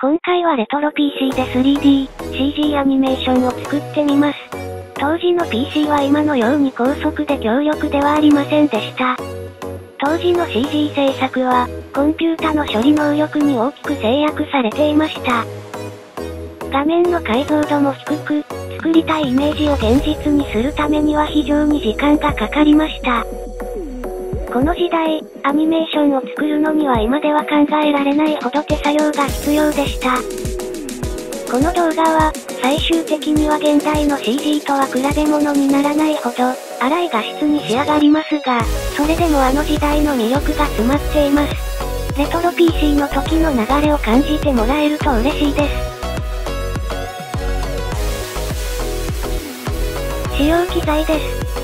今回はレトロ PC で 3D、CG アニメーションを作ってみます。当時の PC は今のように高速で強力ではありませんでした。当時の CG 制作は、コンピュータの処理能力に大きく制約されていました。画面の解像度も低く、作りたいイメージを現実にするためには非常に時間がかかりました。この時代、アニメーションを作るのには今では考えられないほど手作業が必要でした。この動画は、最終的には現代の CG とは比べ物にならないほど、荒い画質に仕上がりますが、それでもあの時代の魅力が詰まっています。レトロ PC の時の流れを感じてもらえると嬉しいです。使用機材です。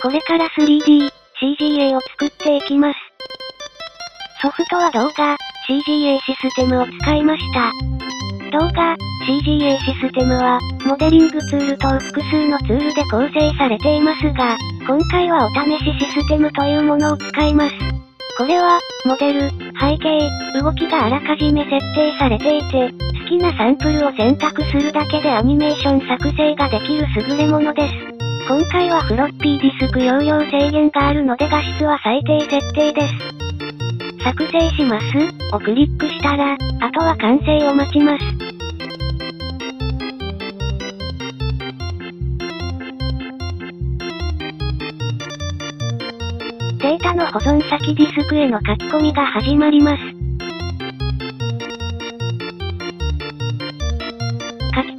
これから 3D、CGA を作っていきます。ソフトは動画、CGA システムを使いました。動画、CGA システムは、モデリングツールと複数のツールで構成されていますが、今回はお試しシステムというものを使います。これは、モデル、背景、動きがあらかじめ設定されていて、好きなサンプルを選択するだけでアニメーション作成ができる優れものです。今回はフロッピーディスク容量制限があるので画質は最低設定です。作成しますをクリックしたら、あとは完成を待ちます。データの保存先ディスクへの書き込みが始まります。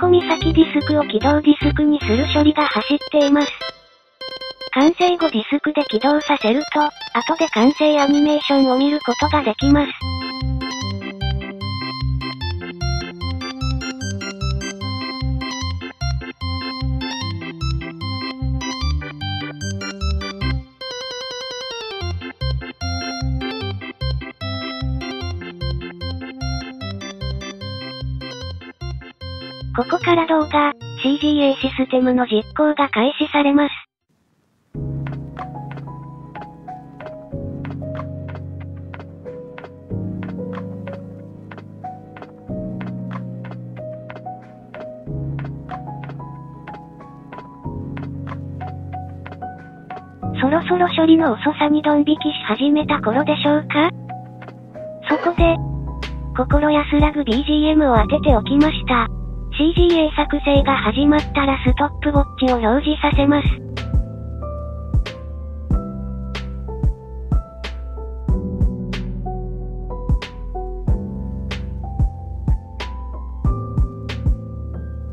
書き込み先ディスクを起動ディスクにする処理が走っています。完成後ディスクで起動させると、後で完成アニメーションを見ることができます。ここから動画、CGA システムの実行が開始されます。そろそろ処理の遅さにドン引きし始めた頃でしょうか？そこで、心安らぐ BGM を当てておきました。CGA 作成が始まったらストップウォッチを表示させます。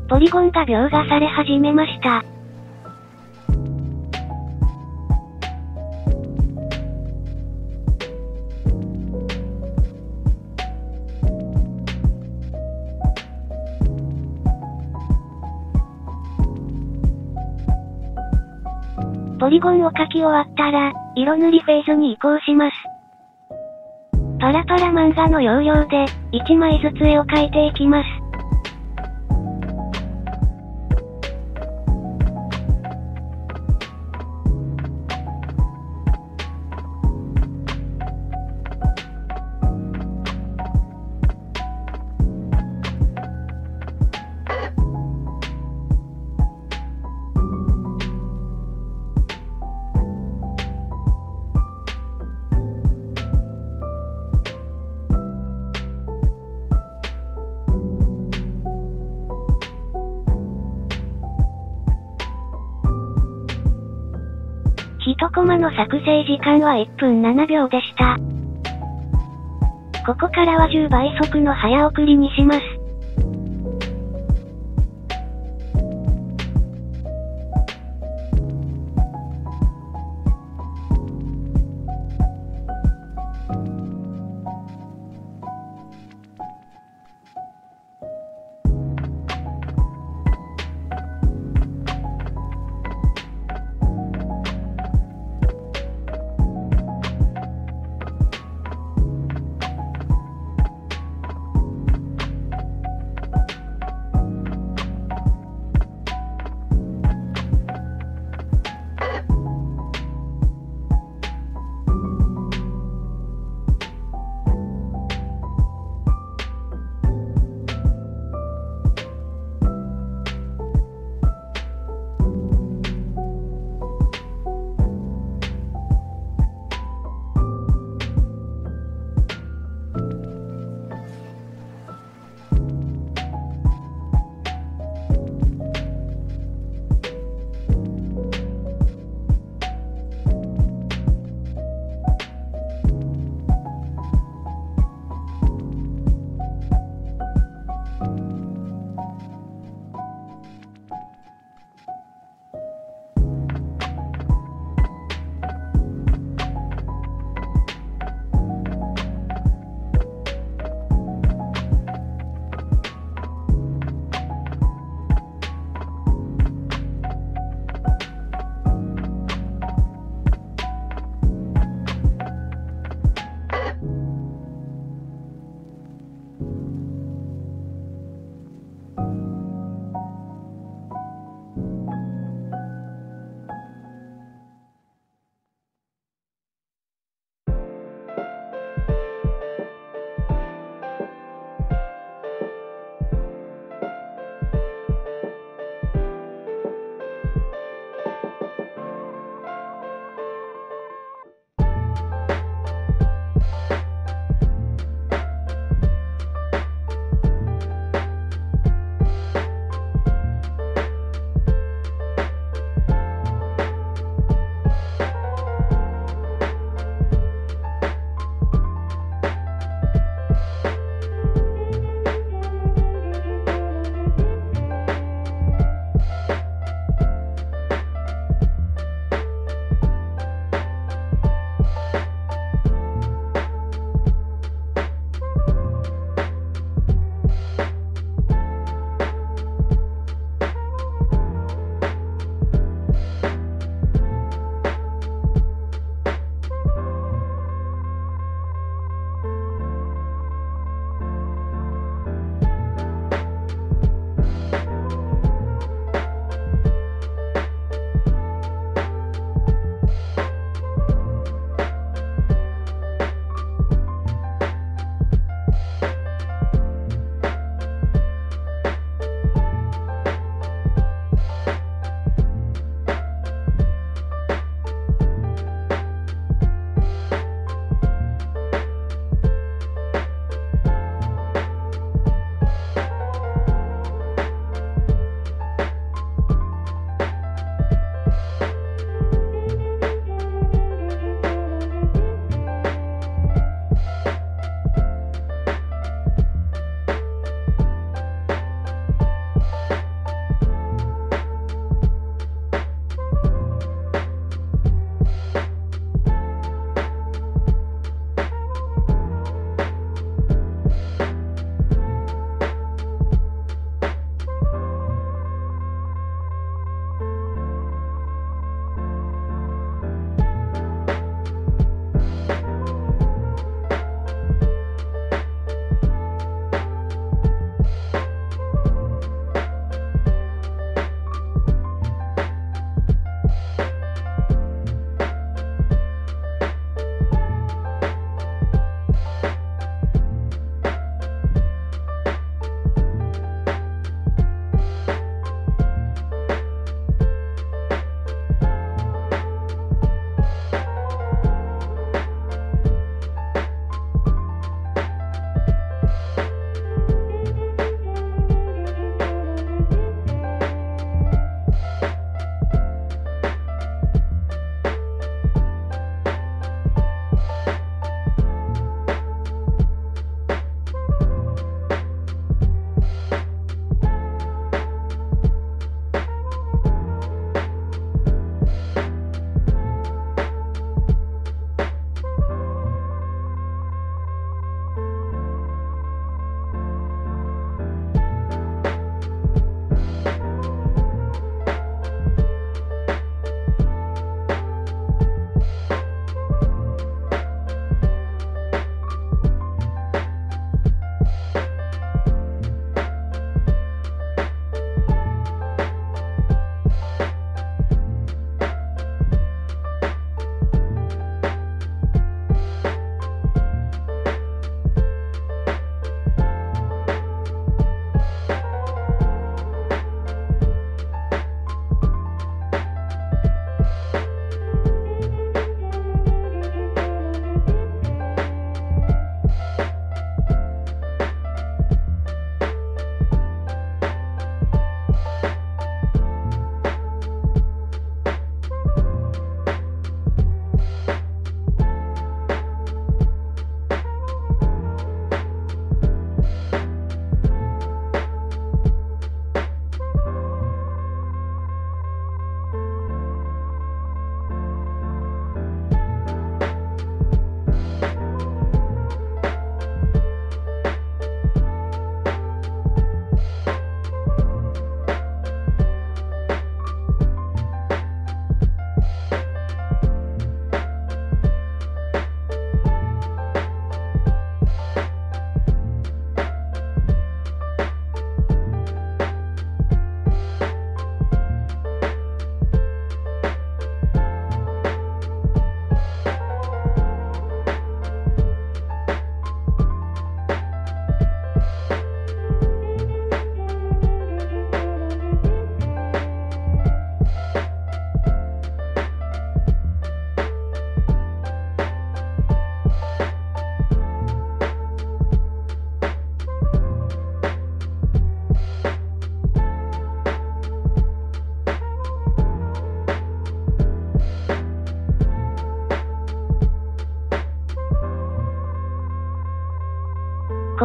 ポリゴンが描画され始めました。ポリゴンを書き終わったら、色塗りフェーズに移行します。パラパラ漫画の要領で、1枚ずつ絵を描いていきます。1コマの作成時間は1分7秒でした。ここからは10倍速の早送りにします。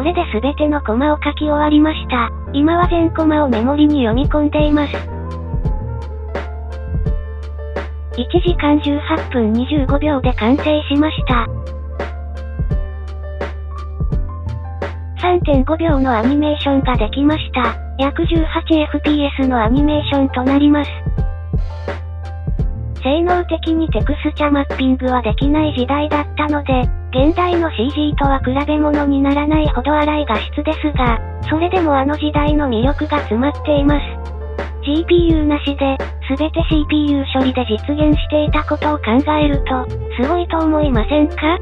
これで全てのコマを書き終わりました。今は全コマをメモリに読み込んでいます。1時間18分25秒で完成しました。3.5秒のアニメーションができました。約 18fps のアニメーションとなります。性能的にテクスチャマッピングはできない時代だったので、現代の CG とは比べ物にならないほど荒い画質ですが、それでもあの時代の魅力が詰まっています。GPU なしで、すべて CPU 処理で実現していたことを考えると、すごいと思いませんか？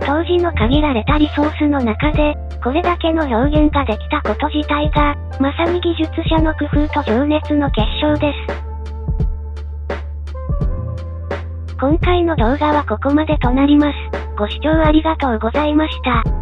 当時の限られたリソースの中で、これだけの表現ができたこと自体が、まさに技術者の工夫と情熱の結晶です。今回の動画はここまでとなります。ご視聴ありがとうございました。